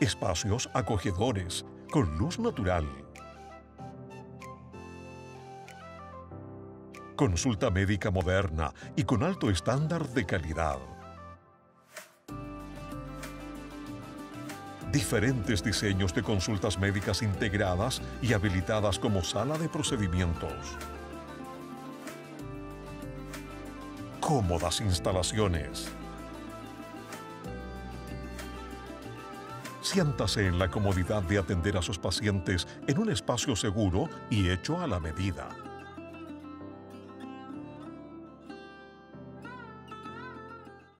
espacios acogedores, con luz natural. Consulta médica moderna y con alto estándar de calidad. Diferentes diseños de consultas médicas integradas y habilitadas como sala de procedimientos. Cómodas instalaciones Siéntase en la comodidad de atender a sus pacientes en un espacio seguro y hecho a la medida.